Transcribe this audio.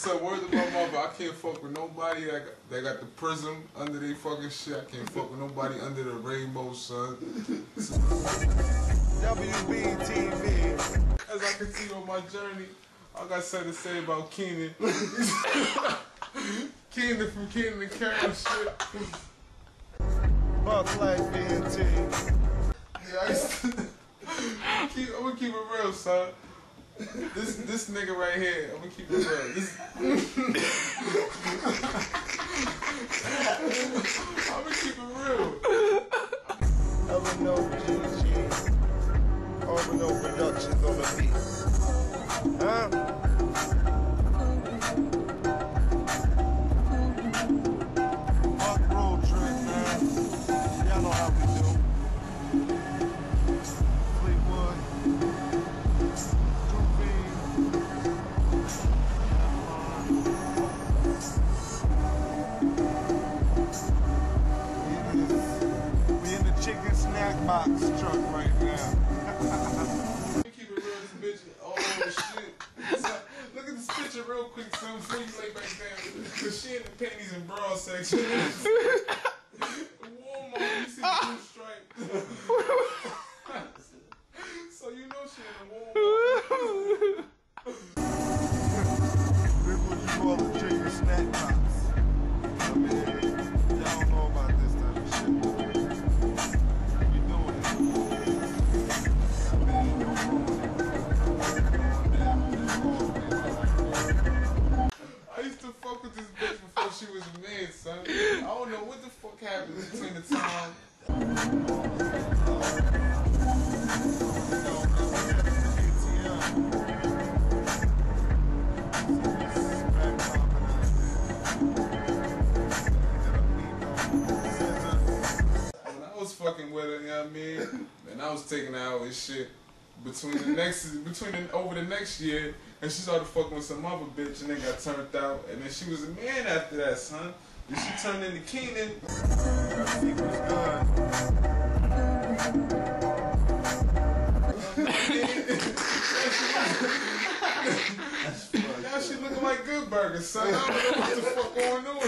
son, word to my mother, I can't fuck with nobody that got, that got the prism under their fucking shit. I can't fuck with nobody under the rainbow, son. WBTV. As I continue on my journey, I got something to say about Kenan. Kenan from Kenan and Carol shit. Buck Life BNT. Yeah, I used to, I'm gonna keep it real, son. This this nigga right here, I'm gonna keep it real. This, I'm gonna keep it real. Eleanor GG. Orbital Productions on the beat. Huh? Box truck right now. Keep it real, this bitch. Shit. Son, look at this picture real quick, son, before you lay back down. Cause she in the panties and bra section. happened between the. When I was fucking with her, you know what I mean? And I was taking out and shit. Between the next, between the, over the next year, and she started fucking with some other bitch, and then got turned out, and then she was a man after that, son. Then she turned into Kenan. Now she looking like Good Burger, son. I don't know what the fuck going on.